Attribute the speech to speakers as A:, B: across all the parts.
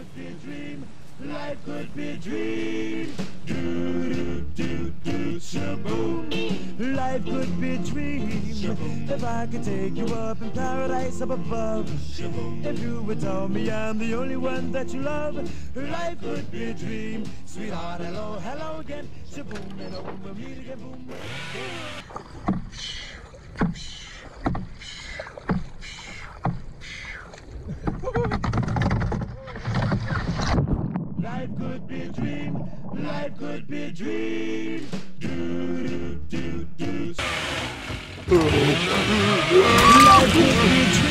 A: could be a dream. Life could be a dream. Do do do do shaboom. Life could be a dream. If I could take you up in paradise up above. If you would tell me I'm the only one that you love. Life could be a dream. Sweetheart, hello, hello again. Shaboom and we'll meet again. Boom. Life could be a dream. Life could be a dream. Do do do do. Life could be a dream.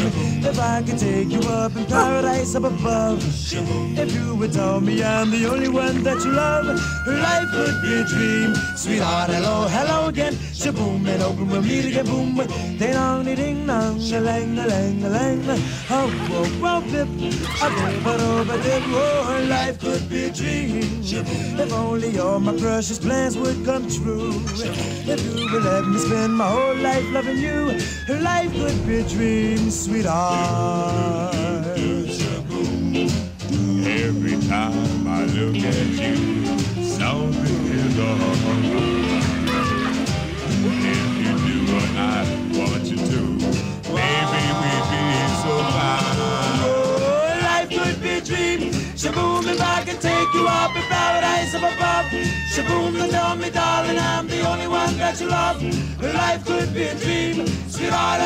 A: If I could take you up in paradise up above. If you would tell me I'm the only one that you love. Life could be a dream. Sweetheart, hello, hello again. Shaboom and open, we'll meet again. Boom. Ding dong, ding dong, a lang, a lang, a lang. Oh, oh, oh, bip. A a dip, a dip. Oh, life could be a dream. If only all my precious plans would come true. If you would let me spend my whole life loving you, life could be a dream, sweetheart.
B: Every time I look at you, something is wrong. If you do what I want you to, maybe we'd be so fine.
A: Oh, life could be a dream. Shaboom, if I could take you up in paradise up above. Shaboom, and tell me, darling, I'm the only one that you love. Life could be a dream. Sweetheart,